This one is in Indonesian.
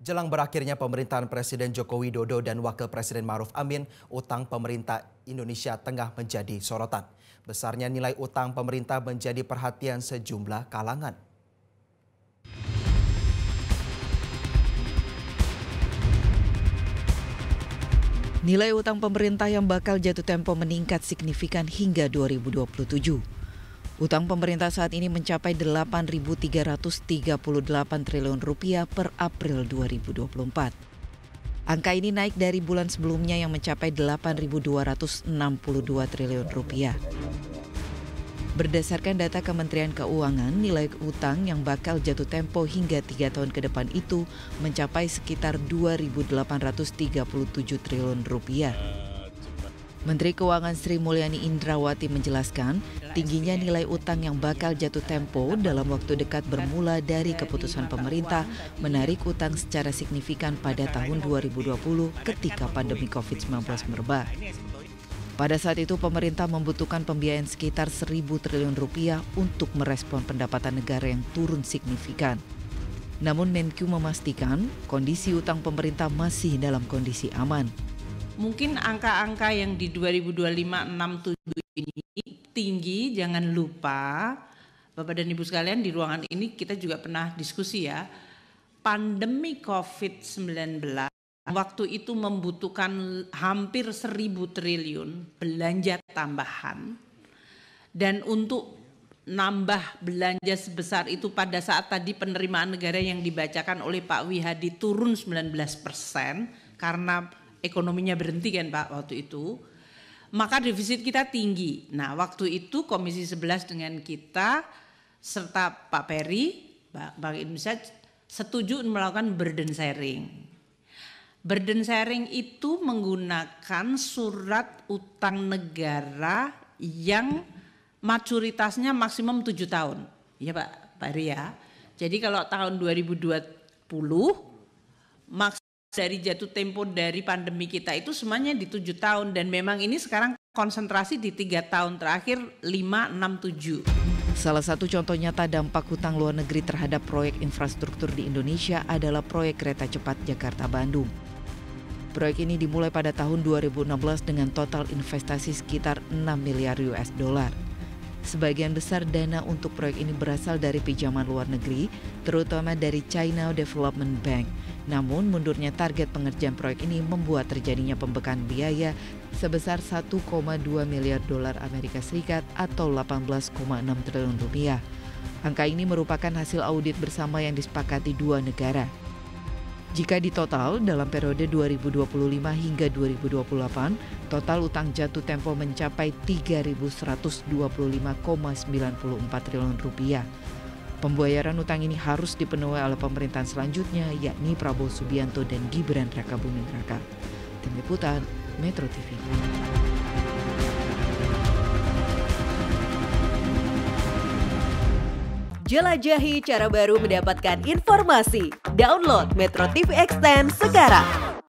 Jelang berakhirnya pemerintahan Presiden Joko Widodo dan Wakil Presiden Maruf Amin, utang pemerintah Indonesia tengah menjadi sorotan. Besarnya nilai utang pemerintah menjadi perhatian sejumlah kalangan. Nilai utang pemerintah yang bakal jatuh tempo meningkat signifikan hingga 2027. Utang pemerintah saat ini mencapai 8.338 triliun rupiah per April 2024. Angka ini naik dari bulan sebelumnya yang mencapai 8.262 triliun rupiah. Berdasarkan data Kementerian Keuangan, nilai utang yang bakal jatuh tempo hingga tiga tahun ke depan itu mencapai sekitar 2.837 triliun rupiah. Menteri Keuangan Sri Mulyani Indrawati menjelaskan, tingginya nilai utang yang bakal jatuh tempo dalam waktu dekat bermula dari keputusan pemerintah menarik utang secara signifikan pada tahun 2020 ketika pandemi COVID-19 merebak. Pada saat itu pemerintah membutuhkan pembiayaan sekitar 1.000 triliun rupiah untuk merespon pendapatan negara yang turun signifikan. Namun Menkyu memastikan kondisi utang pemerintah masih dalam kondisi aman mungkin angka-angka yang di 2025 67 ini tinggi, jangan lupa Bapak dan Ibu sekalian di ruangan ini kita juga pernah diskusi ya. Pandemi COVID-19 waktu itu membutuhkan hampir seribu triliun belanja tambahan. Dan untuk nambah belanja sebesar itu pada saat tadi penerimaan negara yang dibacakan oleh Pak Wihadi turun 19 persen karena ekonominya berhenti kan Pak waktu itu, maka defisit kita tinggi. Nah waktu itu Komisi 11 dengan kita serta Pak Peri, Bank Indonesia setuju melakukan burden sharing. Burden sharing itu menggunakan surat utang negara yang maturitasnya maksimum tujuh tahun. Iya Pak, Pak Eri ya. Jadi kalau tahun 2020 maks dari jatuh tempo dari pandemi kita itu semuanya di tujuh tahun dan memang ini sekarang konsentrasi di tiga tahun terakhir lima enam tujuh. Salah satu contoh nyata dampak hutang luar negeri terhadap proyek infrastruktur di Indonesia adalah proyek kereta cepat Jakarta-Bandung. Proyek ini dimulai pada tahun 2016 dengan total investasi sekitar 6 miliar US dollar. Sebagian besar dana untuk proyek ini berasal dari pinjaman luar negeri, terutama dari China Development Bank. Namun mundurnya target pengerjaan proyek ini membuat terjadinya pembekakan biaya sebesar 1,2 miliar dolar Amerika Serikat atau 18,6 triliun rupiah. Angka ini merupakan hasil audit bersama yang disepakati dua negara. Jika ditotal dalam periode 2025 hingga 2028, total utang jatuh tempo mencapai 3.125,94 triliun rupiah. Pembayaran utang ini harus dipenuhi oleh pemerintahan selanjutnya, yakni Prabowo Subianto dan Gibran Raka Buming Raka. Tim Liputan, Metro TV. Jelajahi cara baru mendapatkan informasi. Download Metro TV Extend sekarang.